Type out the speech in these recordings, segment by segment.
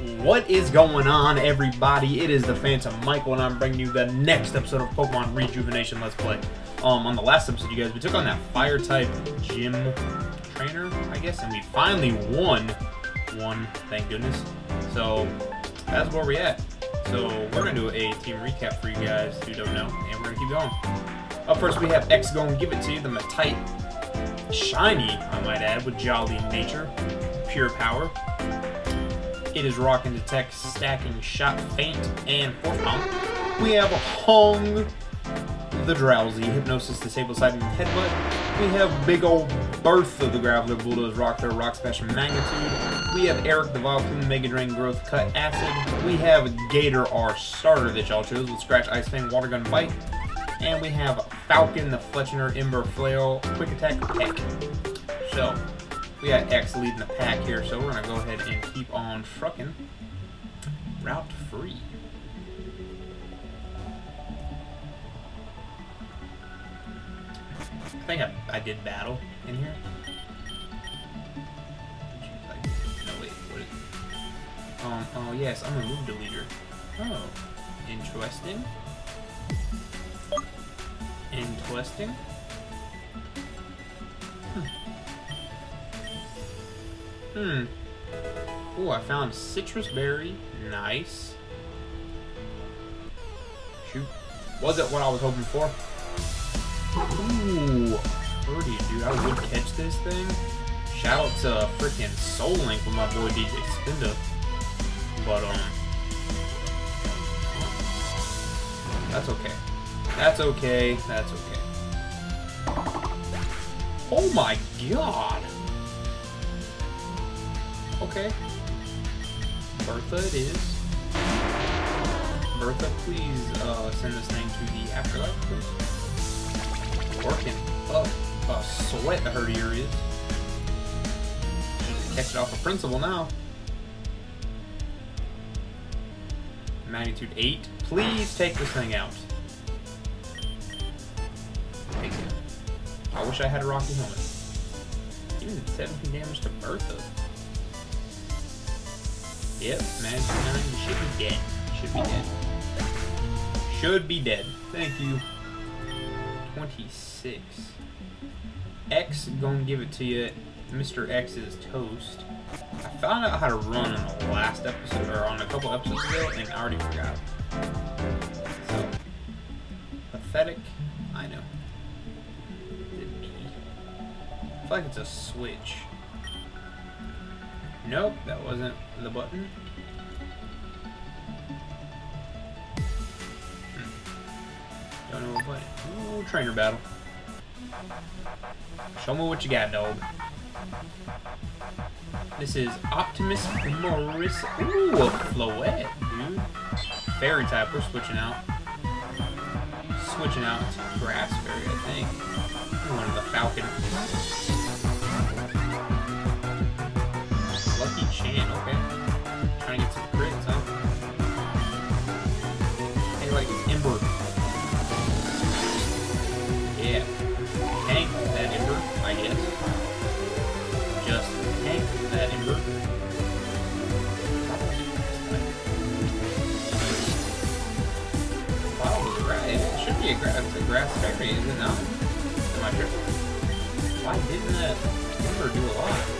What is going on, everybody? It is the Phantom Michael, and I'm bringing you the next episode of Pokemon Rejuvenation Let's Play. Um, on the last episode, you guys, we took on that Fire-type gym trainer, I guess, and we finally won one, thank goodness. So, that's where we're at. So, we're going to do a team recap for you guys who don't know, and we're going to keep going. Up first, we have X going Give It To You, the Matite Shiny, I might add, with Jolly Nature, Pure Power. It is rocking Detect, Stacking, Shot, Faint, and Force Palm. We have Hong the Drowzee, Hypnosis, Disable Side, and Headbutt. We have Big Ol' Bertha the Graveler, Bulldoze, Rock Throw, Rock and Magnitude. We have Eric the Vileplume, Mega Drain, Growth, Cut, Acid. We have Gator, our starter that y'all chose with Scratch, Ice Fang, Water Gun, Bite. And we have Falcon, the Fletchinder, Ember, Flail, Quick Attack, Peck. So, we got X leading the pack here, so we're going to go ahead and keep on trucking. Route free. I think I, I did battle in here. No, wait, what is Um, oh yes, I'm a move deleter. Oh, interesting. Interesting. Hmm. Oh, I found Sitrus Berry. Nice. Shoot. Was it what I was hoping for? Ooh. Birdie, dude. I would catch this thing. Shout out to freaking Soul Link with my boy DJ Spinda. But, um. That's okay. That's okay. That's okay. Oh my god! Okay. Bertha it is. Bertha, please uh, send this thing to the afterlife, please. Working up a sweat hurt here is. Catch it off a principle now. Magnitude 8. Please take this thing out. You. I wish I had a Rocky helmet. Even 17 damage to Bertha. Yep, man, you should be dead. Should be dead. Should be dead. Thank you. 26. X gonna give it to you. Mr. X is toast. I found out how to run on the last episode, or on a couple episodes ago, and I already forgot. So, pathetic. I know. I feel like it's a switch. Nope, that wasn't the button. Hmm. Don't know what button. Ooh, trainer battle. Show me what you got, dog. This is Optimus Morris. Ooh, a Floette, dude. Fairy type, we're switching out. Switching out to Grass Fairy, I think. One of the Falcon. Chan, okay. Trying to get some crits, huh? Hey, like Ember. Yeah. Tank that Ember, I guess. Just tank that Ember. Wow, grass. It should be a grass, a grass fairy, is it not? Am I sure? Why didn't that Ember do a lot?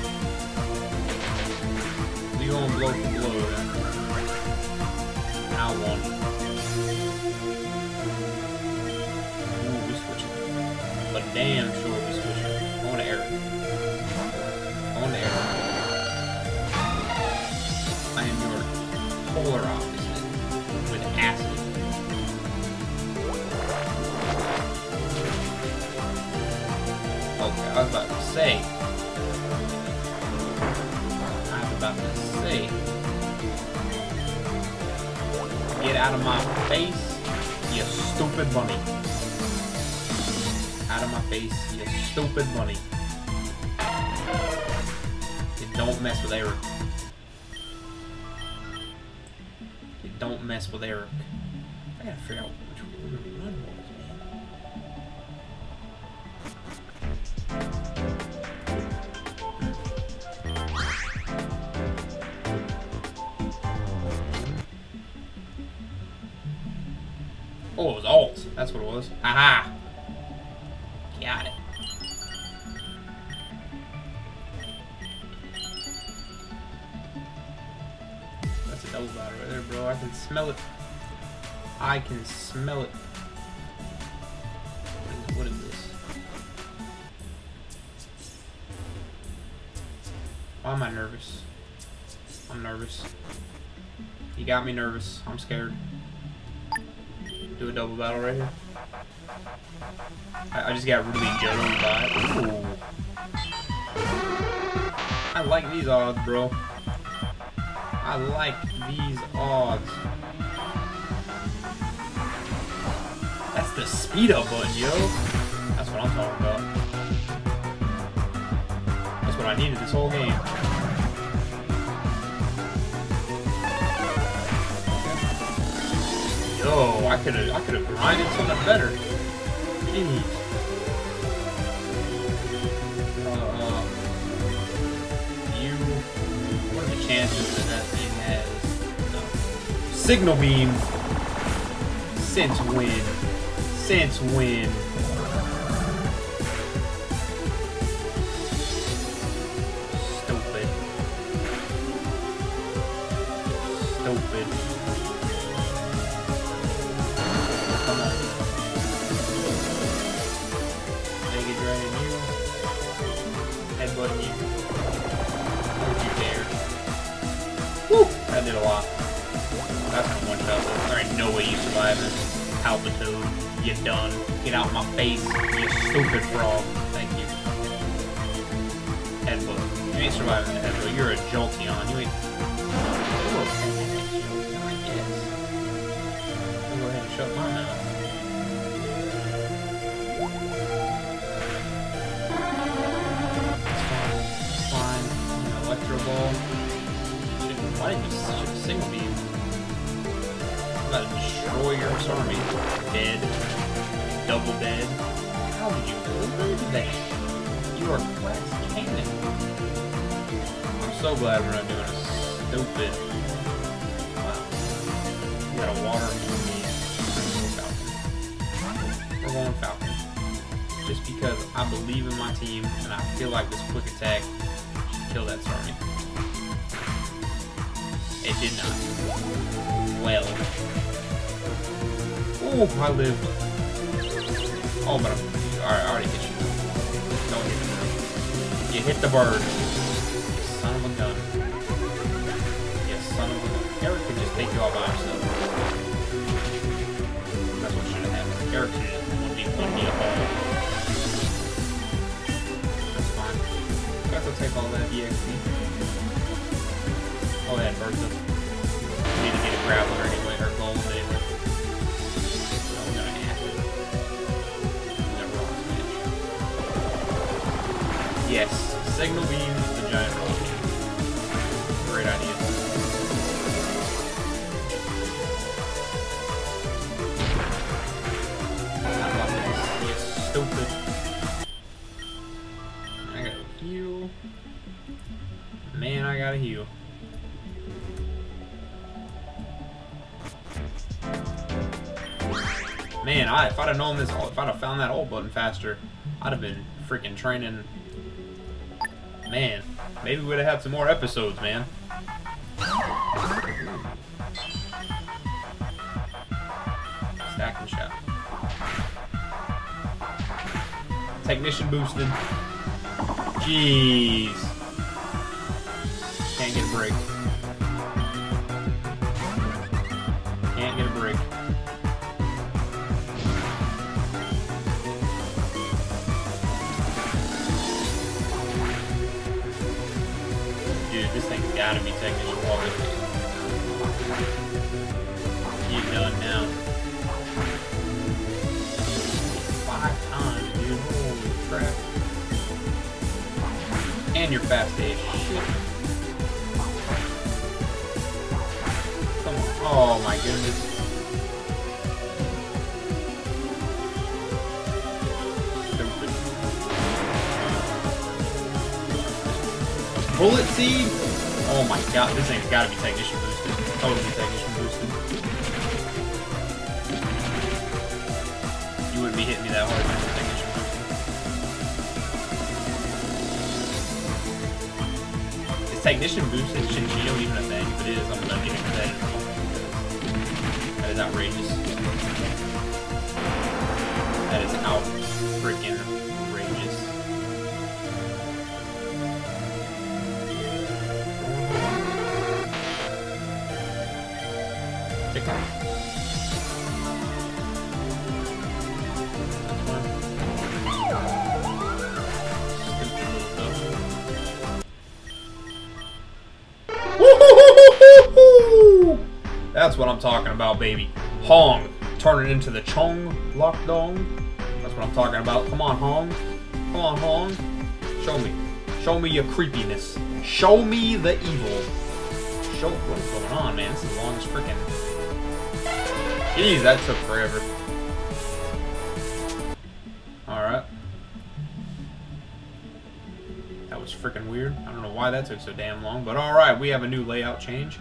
Going blow for blow then. Now one. Ooh, we switching. But damn sure we switching. Going to Eric. Going to Eric. I am your polar opposite with acid. Okay, I was about to say. I was about to say way. Get out of my face, you stupid bunny. Out of my face, you stupid bunny. You don't mess with Eric. You don't mess with Eric. I gotta figure out which one Why am I nervous? I'm nervous. You got me nervous. I'm scared. Do a double battle right here. I, I just got really jittery by it. Ooh. I like these odds, bro. I like these odds. That's the speed up button, yo. That's what I'm talking about. What I needed this whole game. Yo, I could have I could have grinded something better. Jeez. Uh, uh, you. What are the chances that that thing has? No. Signal beam. Since when? Since when? Stupid. Come on. Mega Drain you. Headbutt you. Don't you dare. Woo! That did a lot. That's gonna one shot. There ain't no way you survive this. Palpitoad, you done. Get out of my face, you stupid frog. Thank you. Headbutt. You ain't surviving the headbutt. You're a Jolteon. You ain't. Your army. Dead. Double dead. How did you live that? You are glass cannon. I'm so glad we're not doing a stupid. Uh, wow. You got a water. Falcon. We're going Falcon. Just because I believe in my team and I feel like this quick attack should kill that Starmie. It did not. Well. Ooh, I live. Oh, but I'm. I already hit you. Don't hit bird. You hit the bird. You son of a gun. You son of a gun. Eric could just take you all by himself. That's what should have happened. Eric should have just 1v1 me a ball. That's fine. Got to take all that EXP. Oh, that Bertha. Need to get a grappler anyway, or signal beam the giant rock. Great idea. Stupid. I got a heal. Man, I got a heal. Man, I if I'd have known this, if I'd have found that ult button faster, I'd have been freaking training. Man, maybe we'd have had some more episodes, man. Stack and shot. Technician boosted. Jeez. And you're fast as shit. Come on. Oh my goodness. Bullet Seed? Oh my god, this thing's gotta be Technician Is Technician boosted Cinccino even a thing? If it is, I'm gonna get excited. That is outrageous. That is out freaking outrageous. TikTok. That's what I'm talking about, baby. Hong, turn it into the Chong Lock Dong. That's what I'm talking about. Come on, Hong. Come on, Hong. Show me. Show me your creepiness. Show me the evil. Show what is going on, man? This is the longest freaking. Jeez, that took forever. Weird. I don't know why that took so damn long, but alright, we have a new layout change.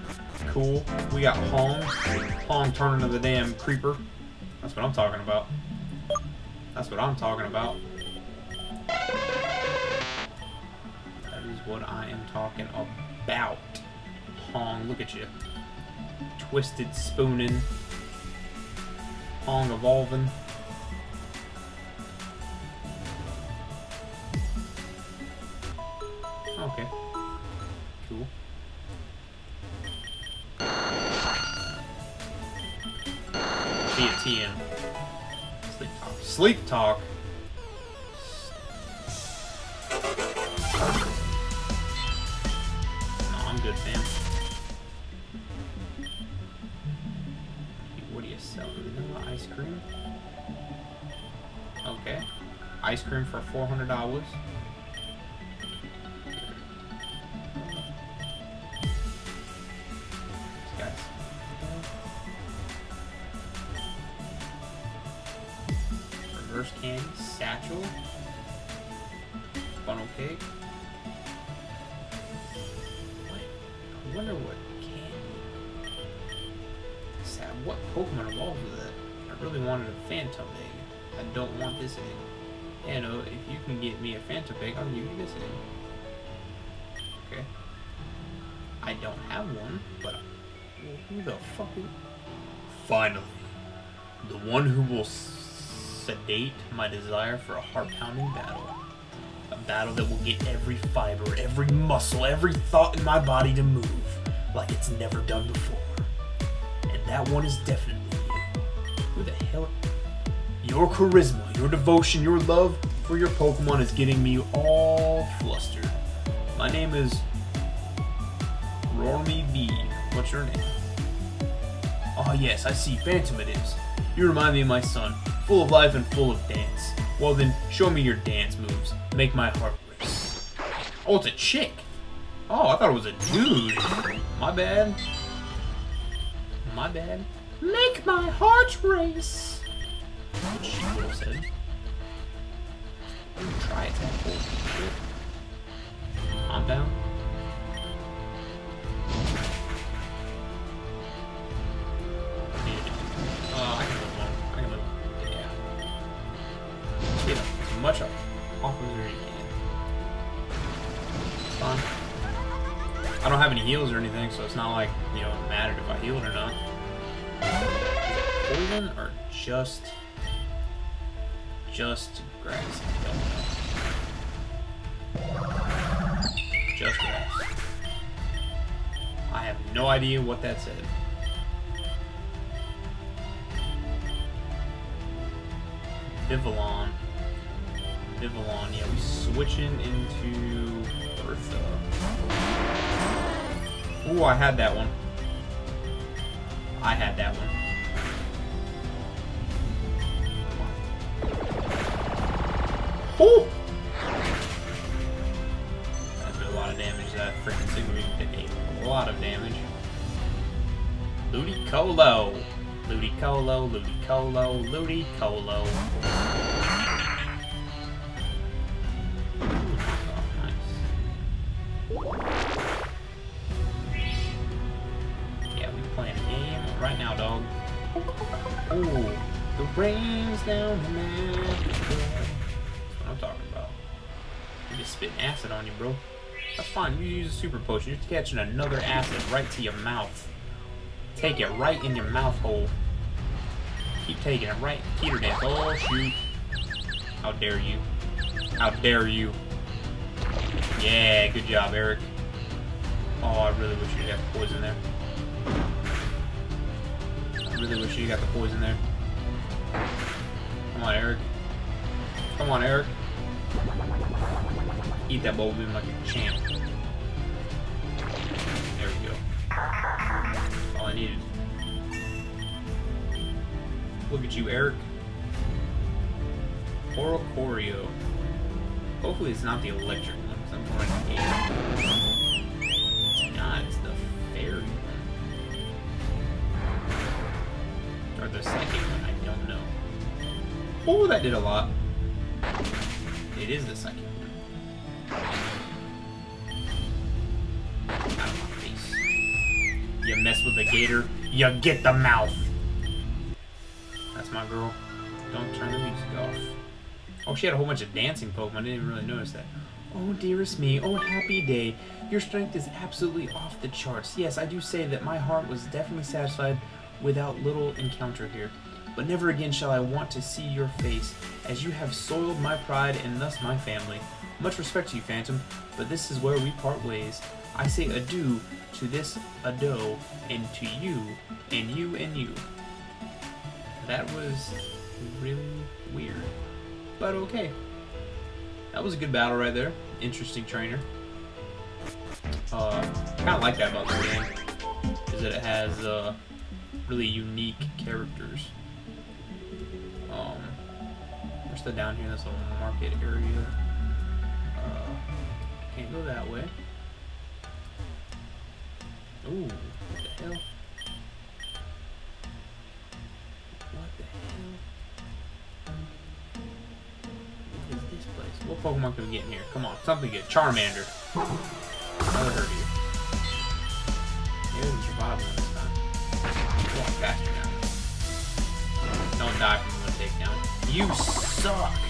Cool. We got Hong. Hong turning to the damn creeper. That's what I'm talking about. That's what I'm talking about. That is what I am talking about. Hong, look at you. Twisted spooning. Hong evolving. Okay. Cool. TN. Sleep talk. Sleep talk. No, I'm good, fam. What do you sell? Vanilla ice cream? Okay. Ice cream for $400. Satchel, funnel cake. I wonder what candy. Sad. What Pokemon evolved with it? I really wanted a Phantom egg. I don't want this egg. Yeah, no, if you can get me a Phantom egg, I'll give you this egg. Okay. I don't have one, but who the fuck? Finally, the one who will sedate my desire for a heart-pounding battle. A battle that will get every fiber, every muscle, every thought in my body to move like it's never done before. And that one is definitely you. Who the hell? Your charisma, your devotion, your love for your Pokemon is getting me all flustered. My name is Rormy V. What's your name? Oh yes, I see. Phantom it is. You remind me of my son, full of life and full of dance. Well then, show me your dance moves. Make my heart race. Oh, it's a chick. Oh, I thought it was a dude. My bad. My bad. Make my heart race. She said. Try it. I'm down. Just... Just grass? Just grass. I have no idea what that said. Vivillon. Vivillon, yeah, we switching into Bertha. Ooh, I had that one. I had that one. Ooh! That of damage. that freaking signal did a lot of damage. Ludicolo. Ludicolo, Ludicolo, Ludicolo. Acid on you, bro. That's fine. You use a super potion. You're catching another acid right to your mouth. Take it right in your mouth hole. Keep taking it right. Petal Dance. Oh, shoot. How dare you. How dare you. Yeah, good job, Eric. Oh, I really wish you got the poison there. I really wish you got the poison there. Come on, Eric. Come on, Eric. Eat that bowl beam like a champ. There we go. All I needed. Look at you, Eric. Oricorio. Hopefully it's not the electric one, because I'm air. It's not, it's the fairy one. Or the psychic one, I don't know. Oh, that did a lot. It is the psychic You mess with the gator, you get the mouth. That's my girl. Don't turn the music off. Oh, she had a whole bunch of dancing Pokemon. I didn't even really notice that. Oh, dearest me. Oh, happy day. Your strength is absolutely off the charts. Yes, I do say that my heart was definitely satisfied without little encounter here. But never again shall I want to see your face, as you have soiled my pride and thus my family. Much respect to you, Phantom, but this is where we part ways. I say adieu to this ado, and to you, and you, and you. That was really weird. But okay. That was a good battle right there. Interesting trainer. Uh, kind of like that about the game. Is that it has uh, really unique characters. Um, we're still down here in this little market area. Can't go that way. Ooh, what the hell? What the hell? What is this place? What Pokemon can we get in here? Come on, something good. Charmander. Never heard of you. Maybe we survive one this time. On, faster now. Don't die from one takedown. You suck!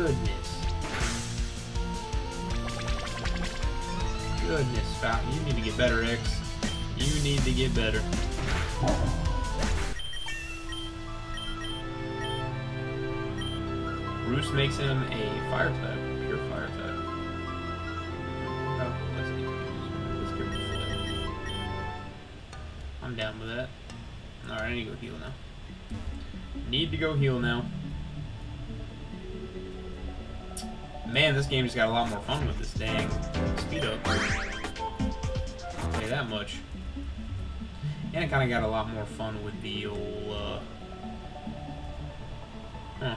Goodness. Goodness, Falcon. You need to get better, X. You need to get better. Bruce makes him a fire type, pure fire type. Oh. I'm down with that. Alright, I need to go heal now. Need to go heal now. Man, this game just got a lot more fun with this dang speed up. I'll that much. And it kind of got a lot more fun with the old, uh... Huh.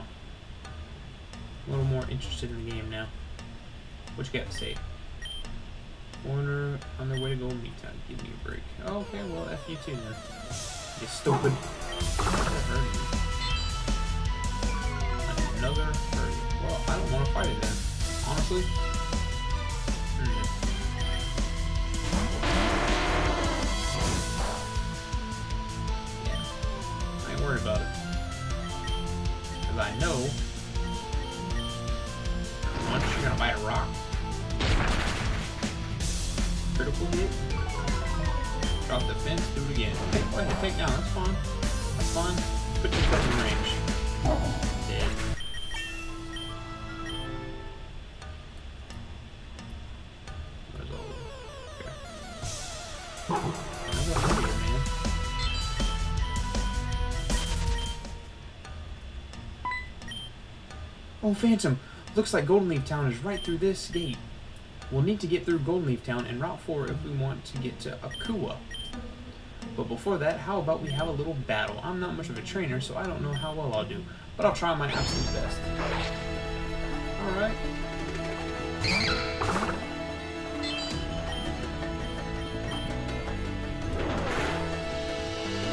A little more interested in the game now. What you got to say? Warner on their way to Golden Meat Time. Give me a break. Okay, well, F you too then. You stupid. Another hurry. Well, I don't want to fight it then. Yeah. I ain't worried about it. Because I know once you're gonna buy a rock. Critical hit. Drop the fence, do it again. Okay, go ahead, take down, that's fine. That's fine. Put yourself in range. Oh, Phantom! Looks like Golden Leaf Town is right through this gate. We'll need to get through Golden Leaf Town and Route 4 if we want to get to Akua. But before that, how about we have a little battle? I'm not much of a trainer, so I don't know how well I'll do. But I'll try my absolute best. Alright.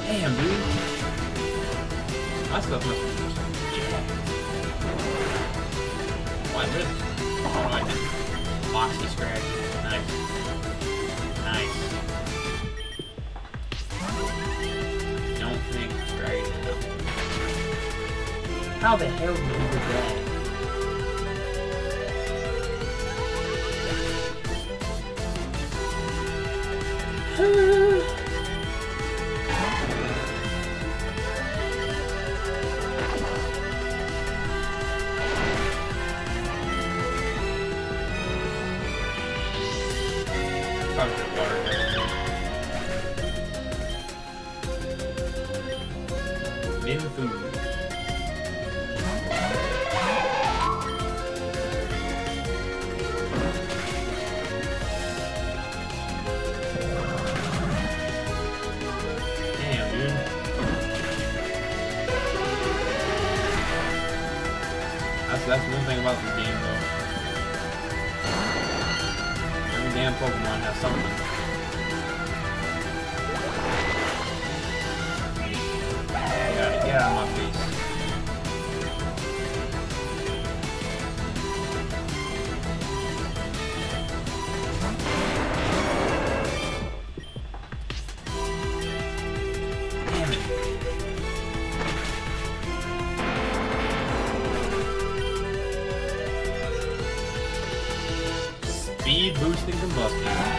Damn, dude. My stuff must Oh, I didn't. Scratch. Nice. Nice. Don't think Scratch How the hell did you do that? Probably thing about this game though. Every damn Pokemon has something. Out, get out of my face. Plus.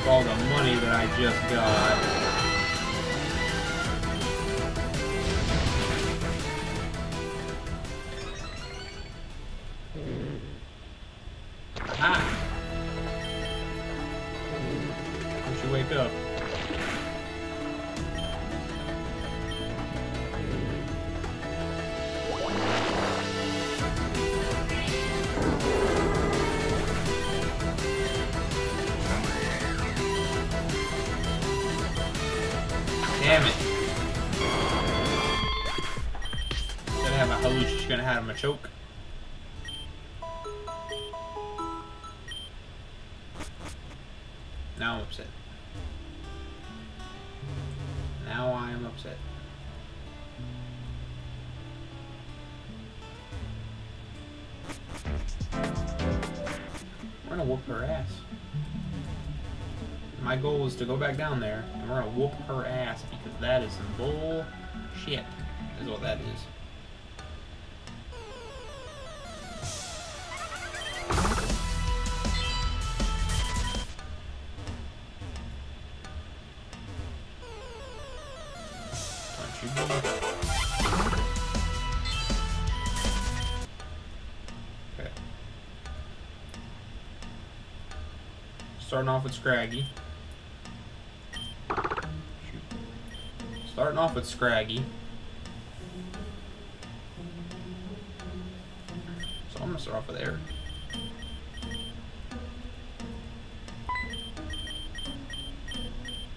Take all the money that I just got. She's gonna have him a choke. Now I'm upset. Now I am upset. We're gonna whoop her ass. My goal is to go back down there and we're gonna whoop her ass because that is some bull shit. Is what that is. Starting off with Scraggy. Starting off with Scraggy. So I'm gonna start off with Eric.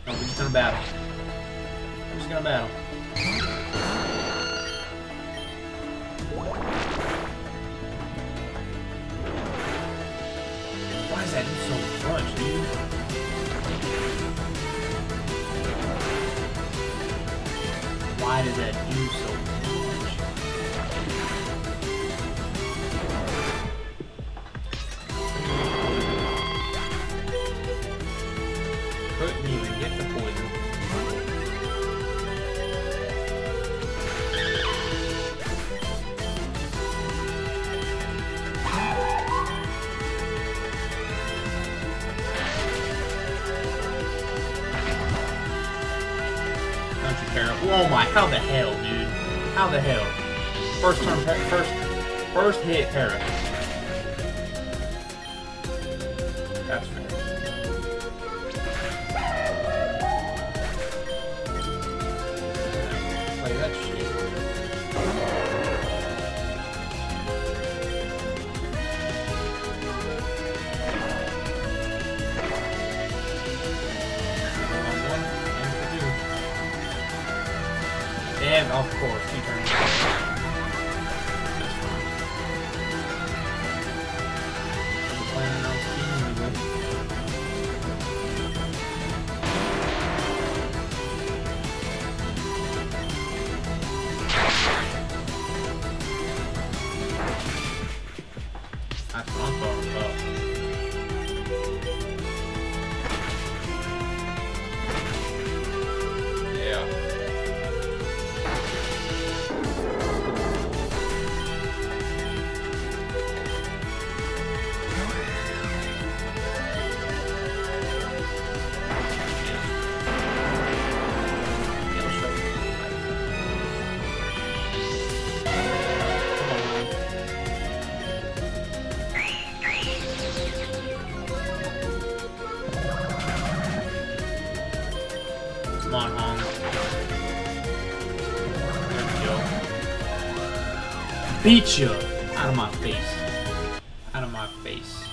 No, we're just gonna battle. We're just gonna battle. Oh my, how the hell, dude? How the hell? First turn, first, first hit, Para. Beat you! Out of my face. Out of my face.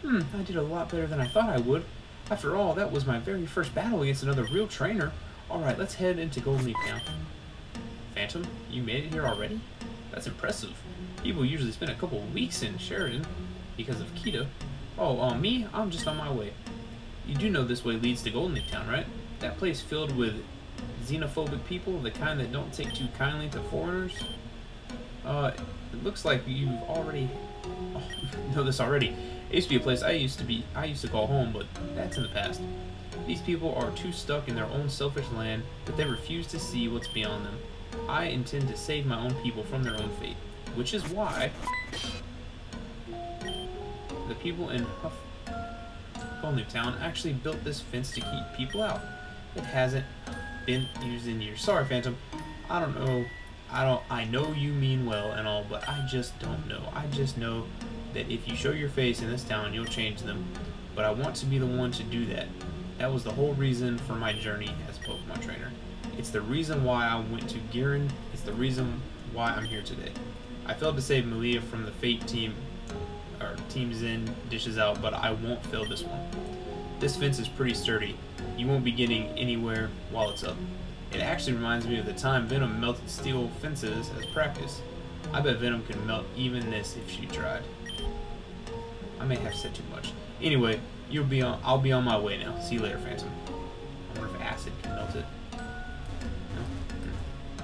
Hmm, I did a lot better than I thought I would. After all, that was my very first battle against another real trainer. Alright, let's head into Golden Leaf now. Phantom, you made it here already? That's impressive. People usually spend a couple weeks in Sheridan because of Kita. Oh, uh, me? I'm just on my way. You do know this way leads to Golden Leaf Town, right? That place filled with xenophobic people, the kind that don't take too kindly to foreigners? Uh, it looks like you've already oh, know this already. It used to be a place I used to be I used to call home, but that's in the past. These people are too stuck in their own selfish land that they refuse to see what's beyond them. I intend to save my own people from their own fate, which is why the people in Huff Golden Leaf Town actually built this fence to keep people out. It hasn't been in years. Sorry, Phantom. I don't know. I don't. I know you mean well and all, but I just don't know. I just know that if you show your face in this town, you'll change them. But I want to be the one to do that. That was the whole reason for my journey as Pokemon trainer. It's the reason why I went to Gearen. It's the reason why I'm here today. I failed to save Melia from the Fate team, or Team Xen dishes out, but I won't fail this one. This fence is pretty sturdy. You won't be getting anywhere while it's up. It actually reminds me of the time Venam melted steel fences as practice. I bet Venam could melt even this if she tried. I may have said too much. Anyway, you'll be on. I'll be on my way now. See you later, Phantom. I wonder if acid can melt it. No?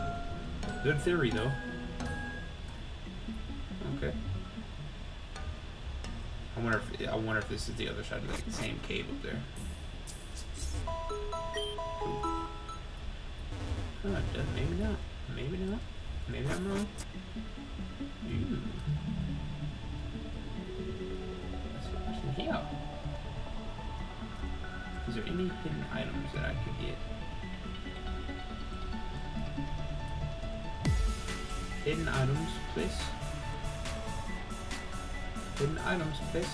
Hmm. Good theory, though. Wonder if I wonder if this is the other side of the same cave up there. Oh, maybe not. Maybe not. Maybe I'm wrong. Ooh. Is there any hidden items that I could get? Hidden items, please. Hidden items, please.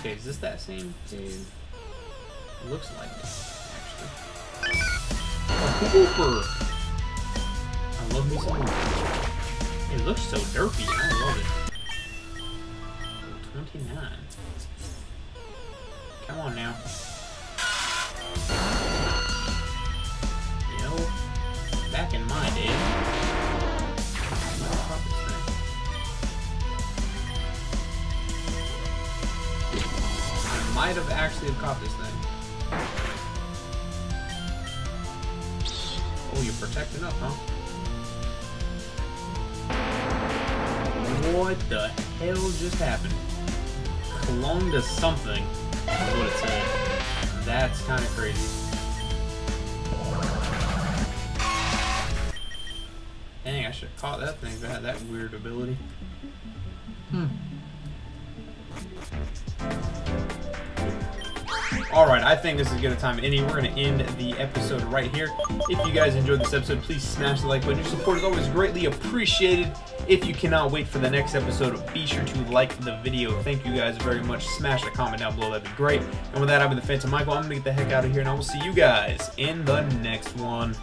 Okay, is this that same cave? It looks like it, actually. I love me some. It looks so derpy, Oh, you're protecting up, huh? What the hell just happened? Clung to something, what it said. That's kind of crazy. Dang, I should have caught that thing if it had that weird ability. Alright, I think this is a good time any. We're going to end the episode right here. If you guys enjoyed this episode, please smash the like button. Your support is always greatly appreciated. If you cannot wait for the next episode, be sure to like the video. Thank you guys very much. Smash a comment down below. That'd be great. And with that, I've been the Phantom Michael. I'm going to get the heck out of here, and I will see you guys in the next one.